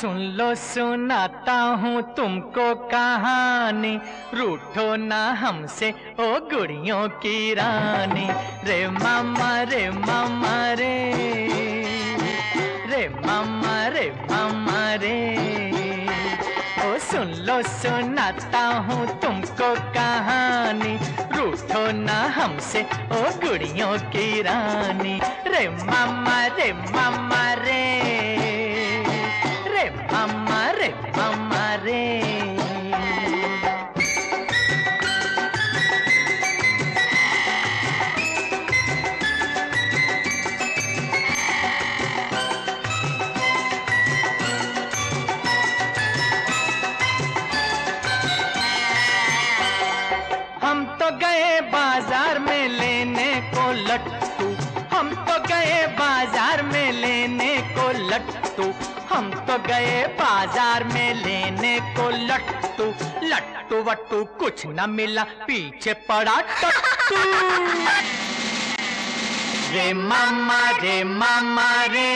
सुन लो सुनाता हूँ तुमको कहानी। रूठो ना हमसे, ओ गुड़ियों की रानी। रे मामा रे मामा, रे। रे मामा रे मामा, रे। ओ सुन लो सुनाता हूँ तुमको कहानी। रूठो ना हमसे, ओ गुड़ियों की रानी। रे मामा रे मामा, रे। लट्टू। हम तो गए बाज़ार में लेने को लट्टू। हम तो गए बाज़ार में लेने को लट्टू। लट्टू वट्टू कुछ न मिला, पीछे पड़ा टट्टू रे मामा रे मामा रे।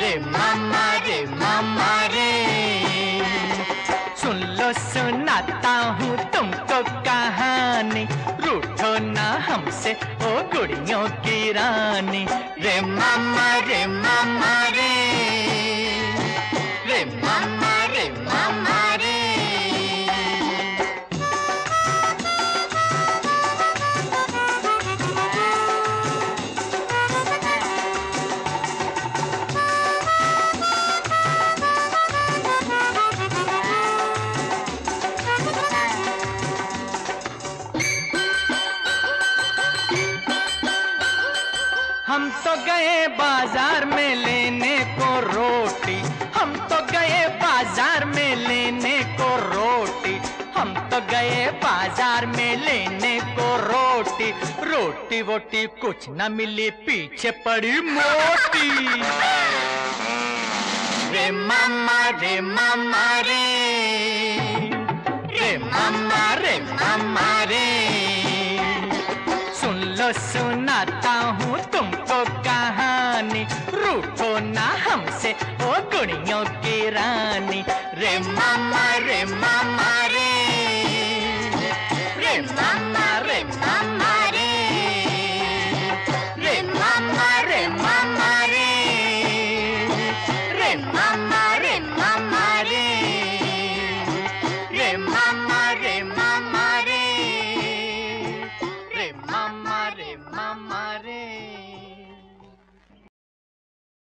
रे मामा रे मामा रे। सुन लो, सुनाता हूँ तुमको कहानी। ना हमसे ओ गुड़ियों की रानी। रे मामा रे मामा रे हम तो गए बाज़ार में लेने को रोटी। हम तो गए बाज़ार में लेने को रोटी। हम तो गए बाज़ार में लेने को रोटी। रोटी वोटी कुछ न मिली, पीछे पड़ी मोटी। रे मामा रे मामा रे। रे मामा रे मामा रे। सुन लो, सुनाता हूँ हमसे ओ गुड़ियों की रानी रे मामा रे मामा रे। रे मामा